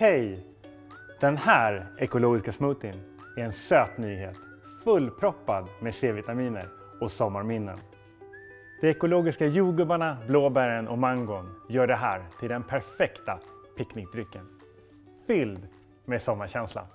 Hej! Den här ekologiska smoothien är en söt nyhet, fullproppad med C-vitaminer och sommarminnen. De ekologiska jordgubbarna, blåbären och mangon gör det här till den perfekta picknickdrycken. Fylld med sommarkänsla.